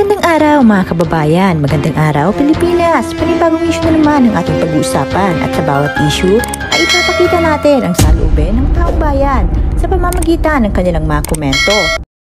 Magandang araw mga kababayan, magandang araw Pilipinas. Panibagong issue na naman ang ating pag-uusapan at sa bawat issue ay ipapakita natin ang salubin ng taong bayan sa pamamagitan ng kanilang mga komento.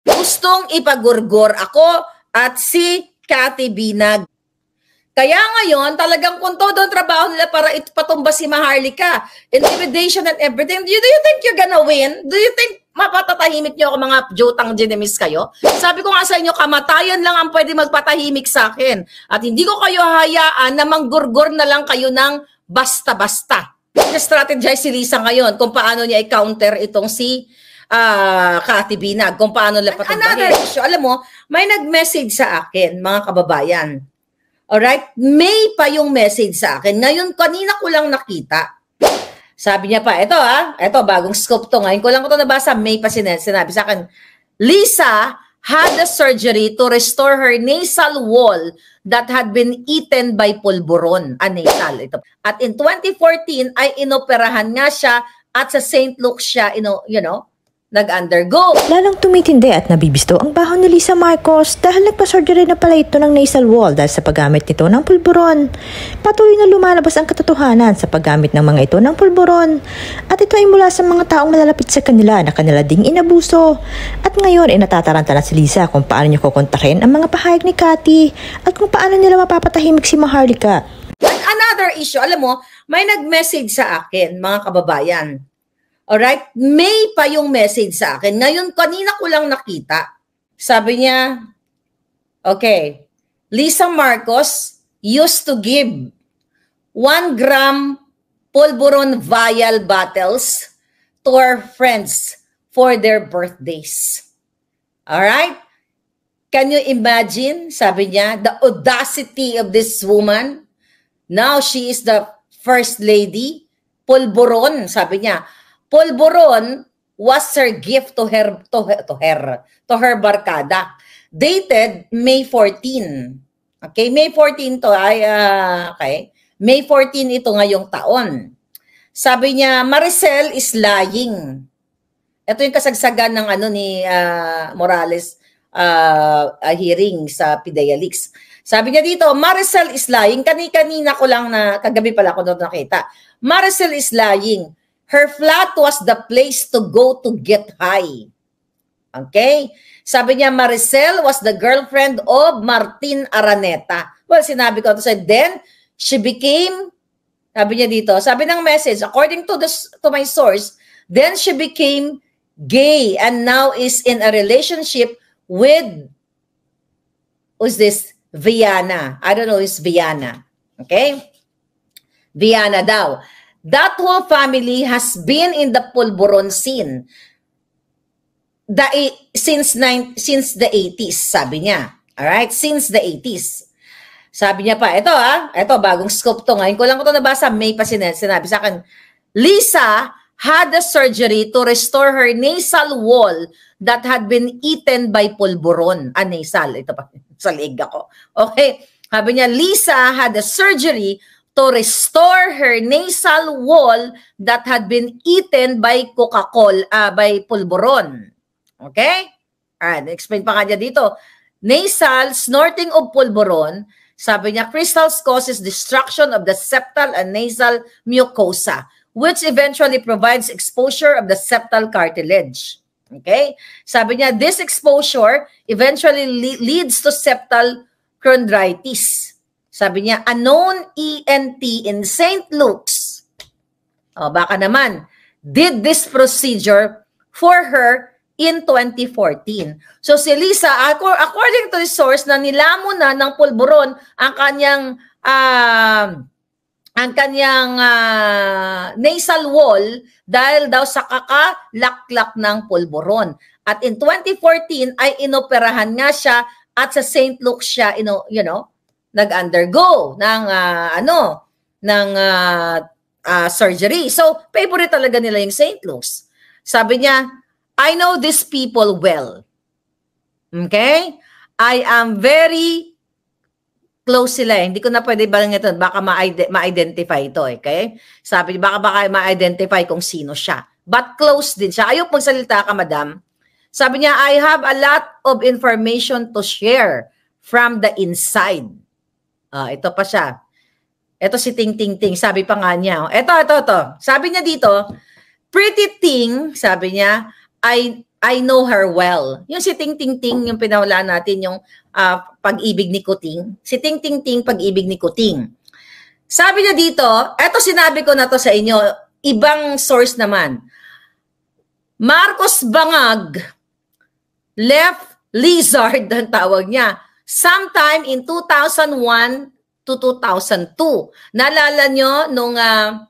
Gustong ipagurgor ako at si Cathy Binag. Kaya ngayon, talagang kung todo ang trabaho nila para ipatumba si Maharlika, intimidation and everything, do you, do you think you're gonna win? Do you think mapatatahimik niyo ako mga jutang genemis kayo? Sabi ko nga sa inyo, kamatayan lang ang pwede magpatahimik sa akin. At hindi ko kayo hayaan na manggurgor na lang kayo ng basta-basta. Na-strategize si Lisa ngayon kung paano niya i-counter itong si uh, Cathy Binag, kung paano nila patumbahin. Another issue, alam mo, may nag-message sa akin, mga kababayan. Alright? May pa yung message sa akin. Ngayon, kanina ko lang nakita. Sabi niya pa, ito ah, ito, bagong scope to. Ngayon ko lang ito nabasa, May pa sin- sinabi sa akin, Lisa had a surgery to restore her nasal wall that had been eaten by pulburon. Ah, nasal. Ito. At in 2014, ay inoperahan nga siya at sa St. Luke siya, you know, you know nag-undergo. Lalong tumitindi at nabibisto ang baho ni Lisa Marcos dahil nagpa-surgery na pala ito ng nasal wall dahil sa paggamit nito ng pulburon. Patuloy na lumalabas ang katotohanan sa paggamit ng mga ito ng pulburon. At ito ay mula sa mga taong malalapit sa kanila na kanila ding inabuso. At ngayon ay natataranta na si Lisa kung paano niya kukontakin ang mga pahayag ni Cathy at kung paano nila mapapatahimik si Maharlika. Another issue, alam mo, may nag-message sa akin, mga kababayan Alright? May pa yung message sa akin. Ngayon, kanina ko lang nakita. Sabi niya, okay, Lisa Marcos used to give 1 gram pulburon vial bottles to her friends for their birthdays. Alright? Can you imagine, sabi niya, the audacity of this woman? Now she is the first lady. Pulburon, sabi niya Polvoron was her gift to her to her to her, to her barkada dated May 14. Okay, May 14 to ay uh, okay. May 14 ito ngayong taon. Sabi niya Maricel is lying. Ito yung kasagsagan ng ano ni uh, Morales uh, uh, hearing sa Pidayalix. Sabi niya dito, Maricel is lying. Kani-kanina ko lang na, kagabi pala ako doon nakita. Maricel is lying. Her flat was the place to go to get high. Okay? Sabi niya, Maricel was the girlfriend of Martin Araneta. Well, sinabi ko to sa then she became, sabi niya dito, sabi ng message, according to, this, to my source, then she became gay and now is in a relationship with, who's this? Viana. I don't know, it's Viana. Okay? Viana daw. That whole family has been in the pulburon scene the, since, nine, since the 80s, sabi niya. Alright? Since the 80s. Sabi niya pa, ito ah, ito bagong scope to. Ngayon ko lang ito nabasa, May pa sinabi sa akin, Lisa had a surgery to restore her nasal wall that had been eaten by pulburon. Ah, nasal. Ito pa, sa leg ako. Okay. Sabi niya, Lisa had a surgery to restore her nasal wall that had been eaten by Coca-Cola, uh, by pulburon. Okay? Alright, explain pa kanya dito. Nasal snorting of pulburon, sabi niya, crystals causes destruction of the septal and nasal mucosa, which eventually provides exposure of the septal cartilage. Okay? Sabi niya, this exposure eventually le- leads to septal chondritis. Sabi niya, a known ENT in St. Luke's, oh, baka naman, did this procedure for her in 2014. So si Lisa, according to the source, na nilamon na ng pulburon ang kanyang uh, ang kanyang uh, nasal wall dahil daw sa kakalaklak ng pulburon. At in 2014 ay inoperahan nga siya at sa St. Luke's siya, you know, you know nag-undergo ng uh, ano ng uh, uh, surgery. So, favorite talaga nila yung St. Luke's. Sabi niya, I know these people well. Okay? I am very close sila. Eh. Hindi ko na pwede ba ito. Baka ma-identify ito. Eh, okay? Sabi baka baka ma-identify kung sino siya. But close din siya. Ayaw magsalita ka, madam. Sabi niya, I have a lot of information to share from the inside. Ah, ito pa siya. Ito si Ting Ting Ting, sabi pa nga niya. Ito, ito, ito. Sabi niya dito, Pretty Ting, sabi niya, I I know her well. Yung si Ting Ting Ting, yung pinawala natin, yung uh, pag-ibig ni Kuting. Si Ting Ting Ting, pag-ibig ni Kuting. Sabi niya dito, eto sinabi ko na to sa inyo, ibang source naman. Marcos Bangag left Lizard ang tawag niya sometime in 2001 to 2002. Naalala nyo nung uh,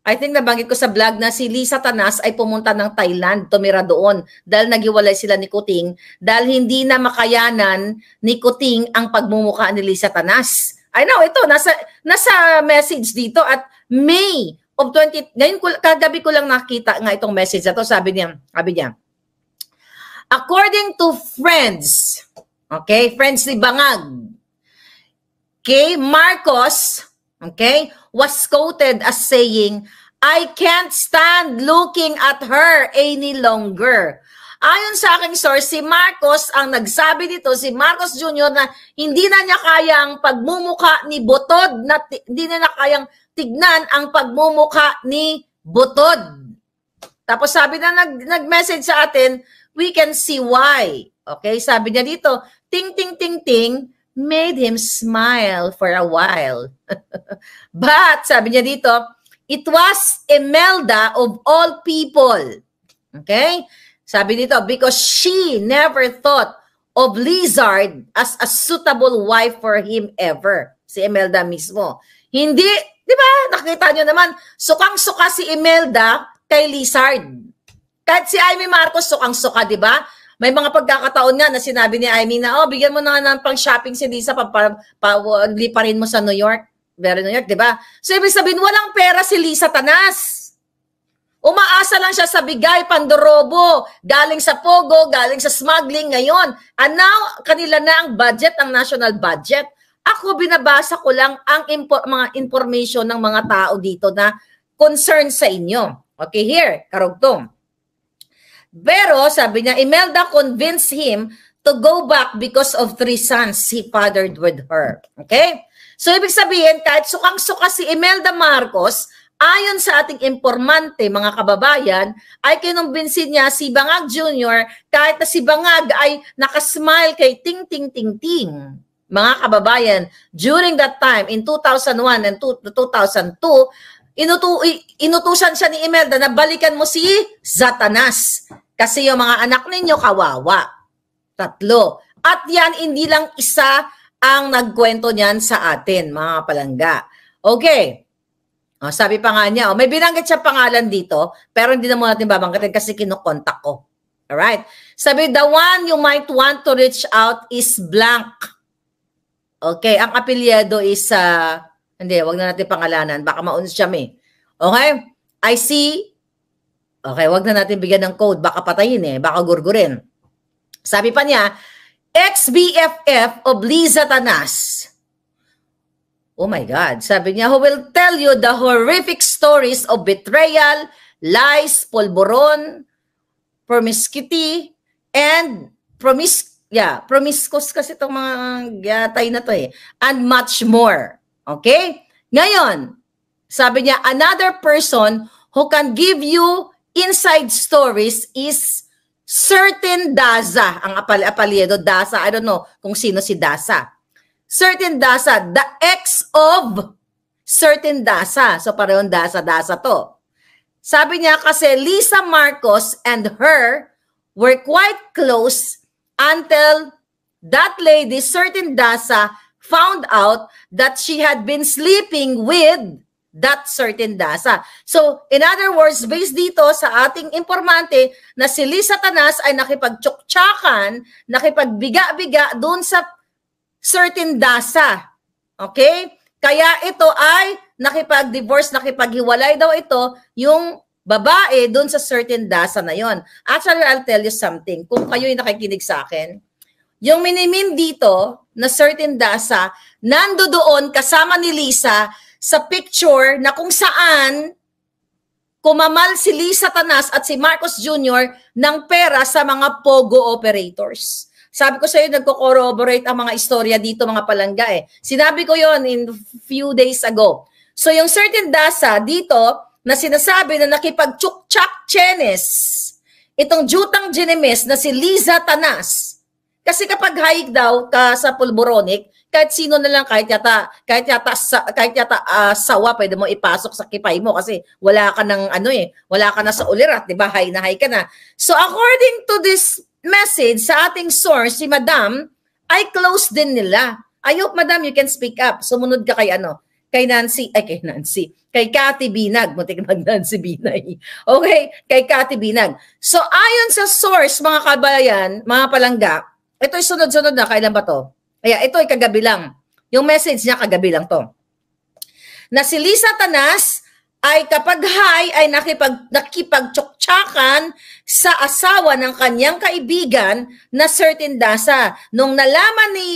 I think nabanggit ko sa vlog na si Lisa Tanas ay pumunta ng Thailand, tumira doon dahil nagiwalay sila ni Kuting dahil hindi na makayanan ni Kuting ang pagmumuka ni Lisa Tanas. I know, ito, nasa, nasa message dito at May of 20, ngayon kagabi ko lang nakita nga itong message na to, sabi niya, sabi niya, according to friends, okay, friends ni Bangag, Okay, Marcos, okay, was quoted as saying, I can't stand looking at her any longer. Ayon sa aking source, si Marcos ang nagsabi dito, si Marcos Jr. na hindi na niya kayang pagmumuka ni Botod, na hindi na niya kayang tignan ang pagmumuka ni Botod. Tapos sabi na nag, nag-message sa atin, we can see why. Okay, sabi niya dito, ting ting ting ting, made him smile for a while. But, sabi niya dito, it was Imelda of all people. Okay? Sabi dito, because she never thought of Lizard as a suitable wife for him ever. Si Imelda mismo. Hindi, di ba, nakita niyo naman, sukang-suka si Imelda kay Lizard. Kahit si Amy Marcos, sukang-suka, di ba? May mga pagkakataon nga na sinabi ni Amy na, oh, bigyan mo na ng pang shopping si Lisa, pa, pa, pa, liparin mo sa New York. Very New York, di ba? So, ibig sabihin, walang pera si Lisa Tanas. Umaasa lang siya sa bigay, pandorobo, galing sa Pogo, galing sa smuggling ngayon. And now, kanila na ang budget, ang national budget. Ako, binabasa ko lang ang impo- mga information ng mga tao dito na concern sa inyo. Okay, here, karugtong. Pero sabi niya, Imelda convinced him to go back because of three sons he fathered with her. Okay? So ibig sabihin, kahit sukang-suka si Imelda Marcos, ayon sa ating informante, mga kababayan, ay kinumbinsin niya si Bangag Jr. kahit na si Bangag ay nakasmile kay Ting Ting Ting Ting. Mga kababayan, during that time, in 2001 and 2002, inutu inutusan siya ni Imelda na balikan mo si Zatanas. Kasi yung mga anak ninyo kawawa. Tatlo. At yan, hindi lang isa ang nagkwento niyan sa atin, mga palangga. Okay. O, sabi pa nga niya, oh, may binanggit siya pangalan dito, pero hindi na muna natin babanggitin kasi kinukontak ko. Alright? Sabi, the one you might want to reach out is blank. Okay, ang apelyido is, uh, hindi, wag na natin pangalanan, baka maunos siya may. Okay? I see Okay, wag na natin bigyan ng code. Baka patayin eh. Baka gurgurin. Sabi pa niya, ex-BFF of Liza Tanas. Oh my God. Sabi niya, who will tell you the horrific stories of betrayal, lies, polboron, promiscuity, and promis yeah, promiscuous kasi itong mga gatay na to eh. And much more. Okay? Ngayon, sabi niya, another person who can give you inside stories is certain Daza, ang apal apalyedo Daza, I don't know kung sino si Daza. Certain Daza, the ex of certain Daza. So parehong Daza, Daza to. Sabi niya kasi Lisa Marcos and her were quite close until that lady, certain Daza, found out that she had been sleeping with that certain dasa. So, in other words, based dito sa ating informante na si Lisa Tanas ay nakipagtsuktsakan, nakipagbiga-biga doon sa certain dasa. Okay? Kaya ito ay nakipag-divorce, nakipaghiwalay daw ito yung babae doon sa certain dasa na yon. Actually, I'll tell you something. Kung kayo yung nakikinig sa akin, yung minimin dito na certain dasa, nando doon kasama ni Lisa sa picture na kung saan kumamal si Lisa Tanas at si Marcos Jr. ng pera sa mga POGO operators. Sabi ko sa iyo, nagko-corroborate ang mga istorya dito, mga palangga eh. Sinabi ko yon in few days ago. So yung certain dasa dito, na sinasabi na nakipag-chukchak chenes, itong jutang ginemes na si Liza Tanas. Kasi kapag hike daw ka sa pulboronic, kahit sino na lang, kahit yata, kahit yata, sa, kahit yata uh, sawa, pwede mo ipasok sa kipay mo kasi wala ka ng ano eh, wala ka na sa ulirat, di ba? High na high ka na. So according to this message sa ating source, si Madam, ay close din nila. I hope, Madam, you can speak up. Sumunod ka kay ano, kay Nancy, ay kay Nancy, kay Cathy Binag. Muntik mag Nancy Binay. Okay, kay Cathy Binag. So ayon sa source, mga kabayan, mga palangga, ito'y sunod-sunod na, kailan ba to? Kaya ito ay kagabi lang. Yung message niya kagabi lang to. Na si Lisa Tanas ay kapag high ay nakipag, nakipagtsuktsakan sa asawa ng kanyang kaibigan na certain Dasa. Nung nalaman ni,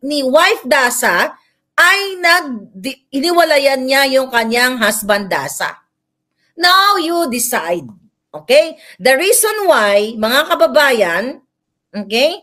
ni wife Dasa, ay nag, iniwalayan niya yung kanyang husband Dasa. Now you decide. Okay? The reason why, mga kababayan, okay,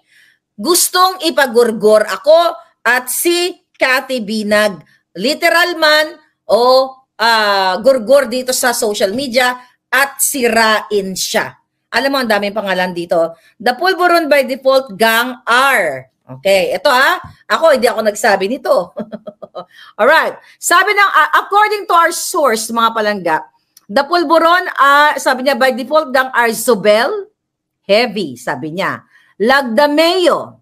gustong ipagurgor ako at si Cathy Binag. Literal man o uh, gurgor dito sa social media at sirain siya. Alam mo, ang daming pangalan dito. The Pulburon by Default Gang R. Okay, ito ha. Ako, hindi ako nagsabi nito. Alright. Sabi ng, uh, according to our source, mga palangga, the Pulburon, uh, sabi niya, by default gang R. Zobel, heavy, sabi niya. Lagdameo.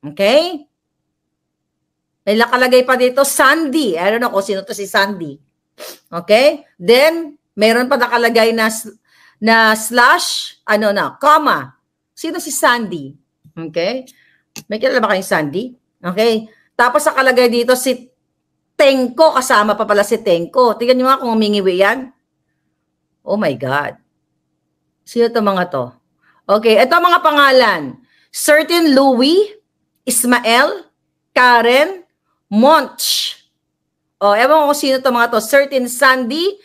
Okay? May nakalagay pa dito, Sandy. I don't know kung sino to si Sandy. Okay? Then, meron pa nakalagay na, na slash, ano na, comma. Sino si Sandy? Okay? May kilala ba kayong Sandy? Okay? Tapos nakalagay dito si Tenko, kasama pa pala si Tenko. Tingnan niyo nga kung umingiwi yan. Oh my God. Sino to mga to? Okay, ito mga pangalan. Certain Louis, Ismael, Karen, Monch. O, oh, ewan ko sino to mga to. Certain Sandy,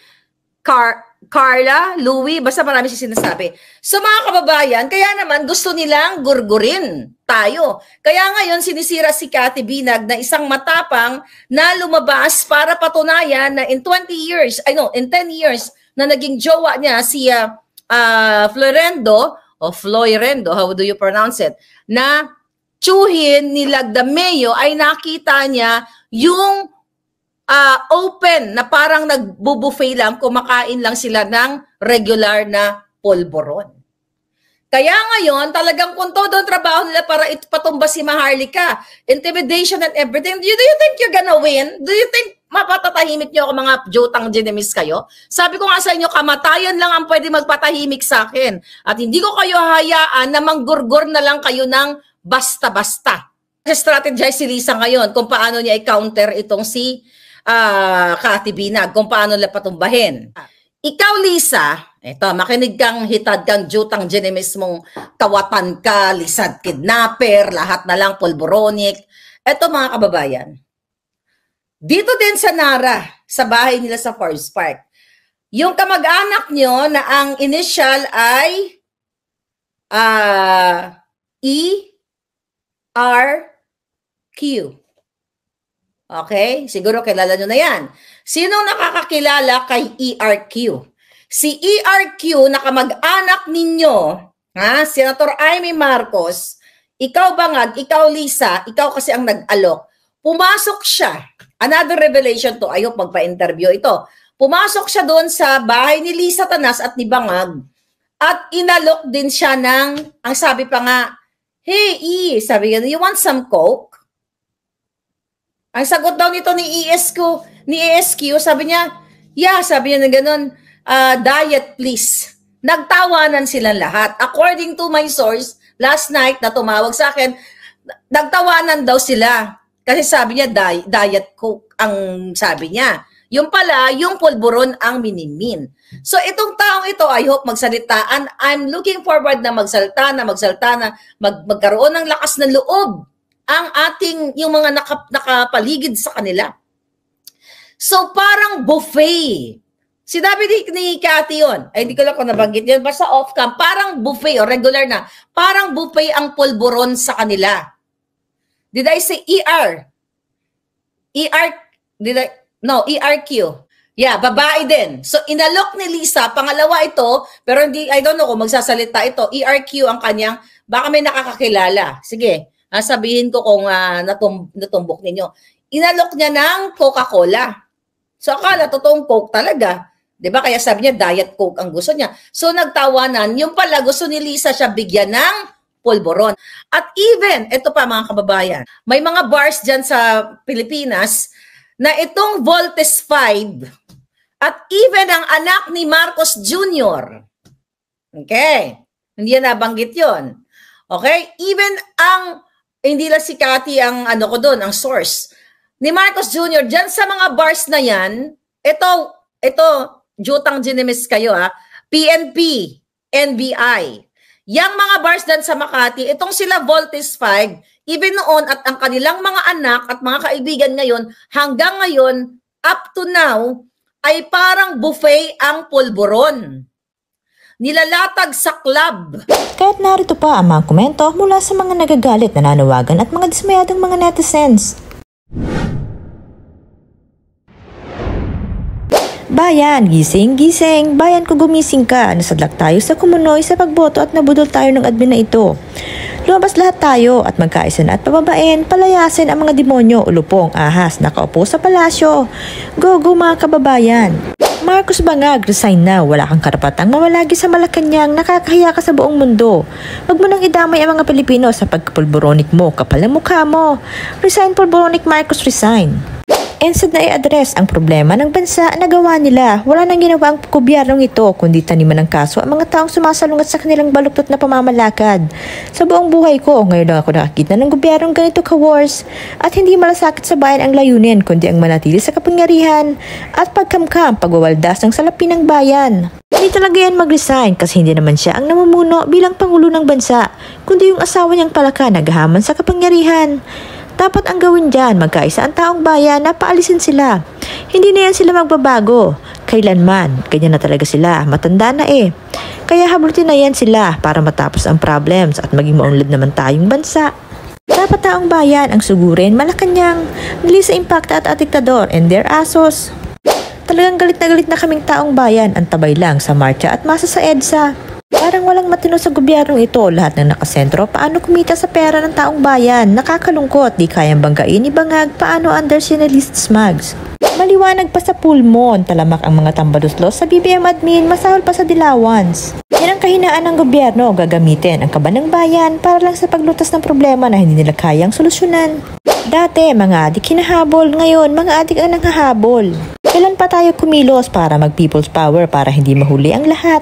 Car Carla, Louie, basta marami siya sinasabi. So mga kababayan, kaya naman gusto nilang gurgurin tayo. Kaya ngayon sinisira si Cathy Binag na isang matapang na lumabas para patunayan na in 20 years, I know, in 10 years na naging jowa niya si uh, uh, Florendo, o Floyrendo, how do you pronounce it, na tsuhin ni Lagdameo ay nakita niya yung uh, open na parang nagbubuffet lang, kumakain lang sila ng regular na polvoron. Kaya ngayon, talagang kung todo ang trabaho nila para ipatumba si Maharlika, intimidation and everything, do you, do you think you're gonna win? Do you think mapatatahimik niyo ako mga jutang genemis kayo? Sabi ko nga sa inyo, kamatayan lang ang pwede magpatahimik sa akin. At hindi ko kayo hayaan na manggurgur na lang kayo ng basta-basta. Strategize si Lisa ngayon kung paano niya i-counter itong si uh, Cathy Binag, kung paano nila patumbahin. Ikaw, Lisa, eto, makinig kang hitad kang jutang genemis mong kawatan ka, lisad kidnapper, lahat na lang pulboronic. Eto mga kababayan, dito din sa Nara, sa bahay nila sa Forest Park, yung kamag-anak nyo na ang initial ay uh, E, R, Q. Okay? Siguro kilala nyo na yan. Sinong nakakakilala kay ERQ? Si ERQ na kamag-anak ninyo, ha, Senator Amy Marcos, ikaw bangag, ikaw Lisa, ikaw kasi ang nag-alok. Pumasok siya. Another revelation to. Ayok magpa-interview ito. Pumasok siya doon sa bahay ni Lisa Tanas at ni Bangag at inalok din siya ng, ang sabi pa nga, Hey, E, sabi niya, you want some Coke? Ang sagot daw nito ni ESQ, ni ESQ, sabi niya, yeah, sabi niya na ganun, uh, diet please. Nagtawanan silang lahat. According to my source, last night na tumawag sa akin, nagtawanan daw sila. Kasi sabi niya, di- diet coke ang sabi niya. Yung pala, yung pulburon ang minimin. So itong taong ito, I hope magsalitaan. I'm looking forward na magsalta na, magsalta na, mag, magkaroon ng lakas ng loob ang ating, yung mga naka, nakapaligid sa kanila. So parang buffet Sinabi ni, ni Cathy yun. Ay, hindi ko lang kung nabanggit yun. Basta off-cam. Parang buffet o regular na. Parang buffet ang pulburon sa kanila. Did I say ER? ER, did I, no, ERQ. Yeah, babae din. So, inalok ni Lisa, pangalawa ito, pero hindi, I don't know kung magsasalita ito, ERQ ang kanyang, baka may nakakakilala. Sige, ah, sabihin ko kung uh, natum, natumbok ninyo. Inalok niya ng Coca-Cola. So, akala totoong Coke talaga. 'Di ba? Kaya sabi niya diet coke ang gusto niya. So nagtawanan, yung pala gusto ni Lisa siya bigyan ng pulboron. At even, ito pa mga kababayan, may mga bars diyan sa Pilipinas na itong Voltes 5 at even ang anak ni Marcos Jr. Okay? Hindi yan nabanggit yon. Okay? Even ang, hindi lang si Cathy ang ano ko doon, ang source. Ni Marcos Jr., dyan sa mga bars na yan, ito, ito, jutang ginemis kayo ha, PNP, NBI. Yang mga bars dan sa Makati, itong sila Voltes 5, even noon at ang kanilang mga anak at mga kaibigan ngayon, hanggang ngayon, up to now, ay parang buffet ang pulburon. Nilalatag sa club. Kahit narito pa ang mga komento mula sa mga nagagalit, nananawagan at mga dismayadong mga netizens. Bayan, gising, gising. Bayan ko gumising ka. Nasadlak tayo sa kumunoy sa pagboto at nabudol tayo ng admin na ito. Lumabas lahat tayo at magkaisa na at pababain, palayasin ang mga demonyo, ulupong, ahas, nakaupo sa palasyo. Go, go mga kababayan. Marcos Bangag, resign na. Wala kang karapatang mawalagi sa Malacanang. Nakakahiya ka sa buong mundo. Huwag mo nang idamay ang mga Pilipino sa pagkapulboronik mo. Kapal ang mukha mo. Resign, Pulboronic Marcos, resign. Instead na i-address ang problema ng bansa, nagawa nila. Wala nang ginawa ang gobyernong ito, kundi taniman ng kaso ang mga taong sumasalungat sa kanilang baluktot na pamamalakad. Sa buong buhay ko, ngayon lang ako nakakita ng gobyernong ganito ka-wars at hindi malasakit sa bayan ang layunin, kundi ang manatili sa kapangyarihan at pagkamkam pagwawaldas ng salapi ng bayan. Hindi talaga yan mag-resign kasi hindi naman siya ang namumuno bilang Pangulo ng bansa, kundi yung asawa niyang palaka naghahaman sa kapangyarihan. Dapat ang gawin dyan, magkaisa ang taong bayan na paalisin sila. Hindi na yan sila magbabago. Kailanman, ganyan na talaga sila. Matanda na eh. Kaya hablutin na yan sila para matapos ang problems at maging maunlad naman tayong bansa. Dapat taong bayan ang sugurin, malakanyang, dali sa impact at atiktador and their asos. Talagang galit na galit na kaming taong bayan ang tabay lang sa marcha at masa sa EDSA. Parang walang matino sa gobyernong ito. Lahat ng nakasentro, paano kumita sa pera ng taong bayan? Nakakalungkot, di kayang banggain ni Bangag, paano under sinalist smugs? Maliwanag pa sa pulmon, talamak ang mga tambaduslos sa BBM admin, masahol pa sa dilawans. Yan ang kahinaan ng gobyerno, gagamitin ang kaba ng bayan para lang sa paglutas ng problema na hindi nila kayang solusyonan. Dati, mga adik hinahabol, ngayon, mga adik ang nanghahabol. Kailan pa tayo kumilos para mag people's power para hindi mahuli ang lahat?